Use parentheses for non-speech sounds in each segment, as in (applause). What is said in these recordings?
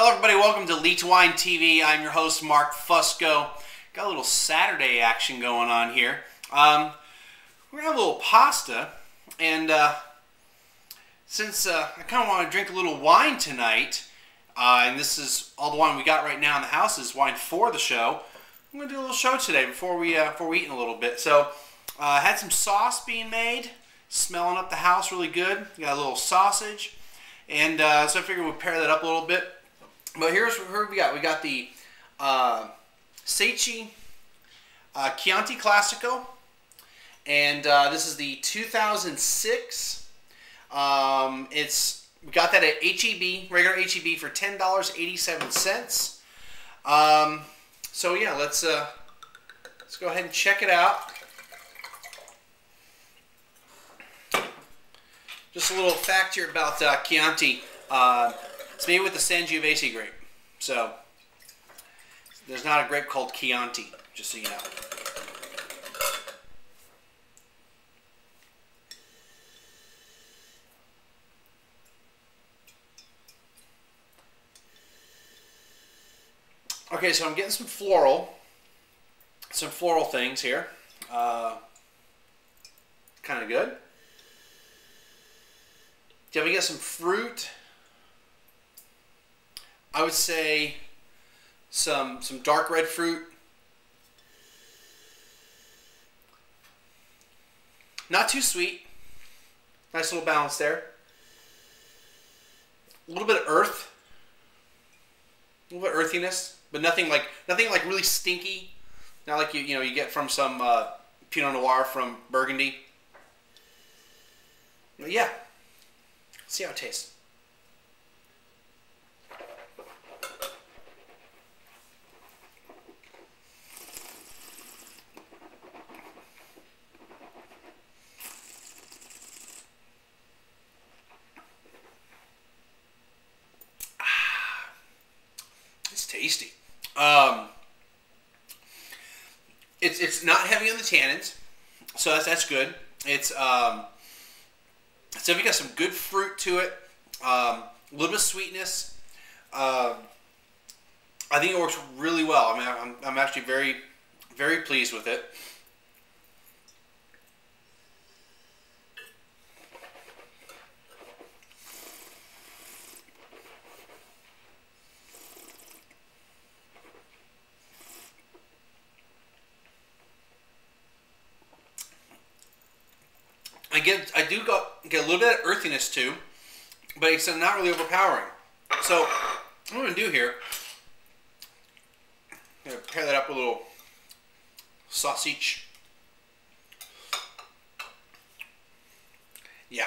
Hello, everybody. Welcome to Leet Wine TV. I'm your host, Mark Fusco. Got a little Saturday action going on here. Um, we're gonna have a little pasta, and uh, since uh, I kind of want to drink a little wine tonight, uh, and this is all the wine we got right now in the house is wine for the show. I'm gonna do a little show today before we uh, before we eat in a little bit. So, uh, had some sauce being made, smelling up the house really good. Got a little sausage, and uh, so I figured we'd pair that up a little bit. But here's what we got. We got the uh, Cecchi uh, Chianti Classico, and uh, this is the 2006. Um, it's we got that at HEB, regular HEB for ten dollars eighty seven cents. Um, so yeah, let's uh, let's go ahead and check it out. Just a little fact here about uh, Chianti. Uh, it's made with the Sangiovese grape. So, there's not a grape called Chianti, just so you know. Okay, so I'm getting some floral, some floral things here. Uh, kind of good. Then we get some fruit. I would say some some dark red fruit. Not too sweet. Nice little balance there. A little bit of earth. A little bit of earthiness, but nothing like nothing like really stinky. Not like you you know you get from some uh, Pinot Noir from Burgundy. But yeah. Let's see how it tastes. Um, it's it's not heavy on the tannins, so that's that's good. It's um, so we got some good fruit to it, um, a little bit of sweetness. Um, I think it works really well. I mean, I'm, I'm actually very very pleased with it. I get I do go, get a little bit of earthiness too, but it's not really overpowering. So what I'm gonna do here, I'm gonna pair that up with a little sausage. Yeah.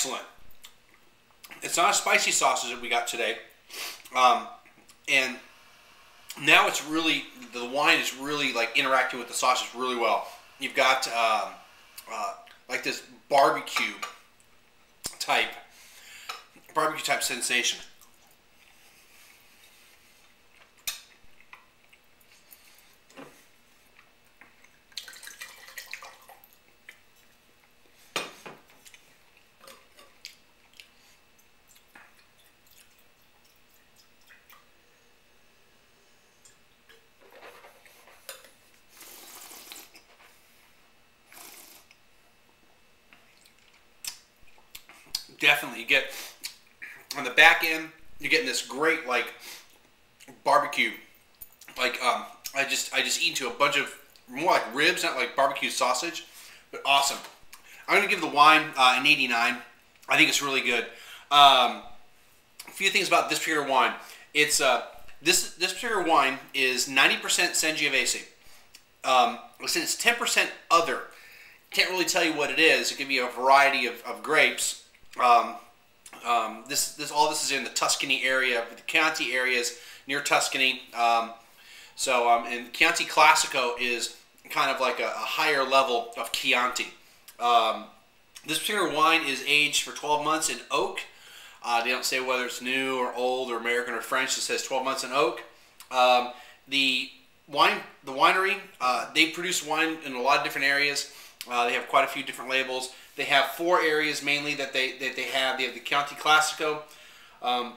Excellent. It's not a spicy sausage that we got today, um, and now it's really the wine is really like interacting with the sausage really well. You've got um, uh, like this barbecue type barbecue type sensation. Definitely you get on the back end you're getting this great like barbecue like um, I just I just eat into a bunch of more like ribs not like barbecue sausage but awesome. I'm gonna give the wine uh, an 89 I think it's really good. Um, a few things about this particular wine. It's uh, this this particular wine is 90% Sangiovese. Um, since it's 10% other. Can't really tell you what it is. It can be a variety of, of grapes um, um, this, this, all this is in the Tuscany area, the Chianti areas near Tuscany. Um, So, um, and Chianti Classico is kind of like a, a higher level of Chianti. Um, this particular wine is aged for 12 months in oak. Uh, they don't say whether it's new or old or American or French. It says 12 months in oak. Um, the wine, the winery, uh, they produce wine in a lot of different areas. Uh, they have quite a few different labels. They have four areas mainly that they that they have. They have the Chianti Classico, um,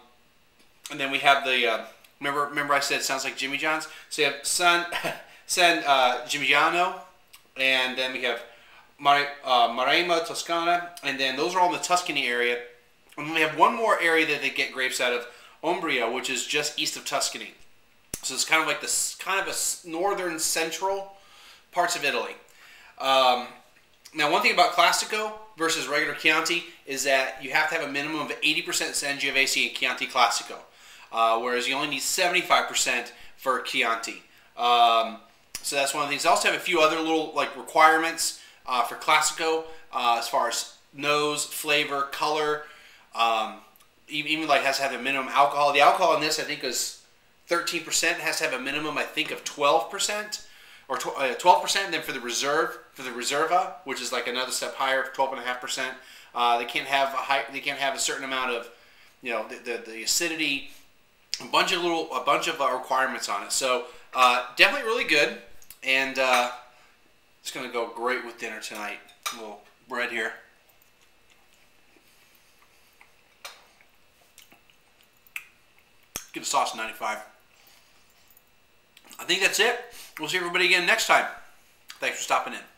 and then we have the. Uh, remember, remember I said it sounds like Jimmy John's. So you have San (laughs) San uh, Gimignano, and then we have Mare, uh, Toscana, and then those are all in the Tuscany area. And then we have one more area that they get grapes out of, Umbria, which is just east of Tuscany. So it's kind of like this kind of a northern central parts of Italy. Um, now, one thing about Classico versus regular Chianti is that you have to have a minimum of 80% Sangiovese in Chianti Classico, uh, whereas you only need 75% for Chianti. Um, so that's one of the things. I also have a few other little like requirements uh, for Classico uh, as far as nose, flavor, color. Um, even, even like has to have a minimum alcohol. The alcohol in this I think is 13% It has to have a minimum, I think, of 12% or 12%. Uh, then for the reserve, for the reserva, which is like another step higher, 12.5%, uh, they can't have a high, they can't have a certain amount of, you know, the, the, the acidity, a bunch of little, a bunch of uh, requirements on it. So uh, definitely really good, and uh, it's going to go great with dinner tonight. A little bread here. Give the sauce 95. I think that's it. We'll see everybody again next time. Thanks for stopping in.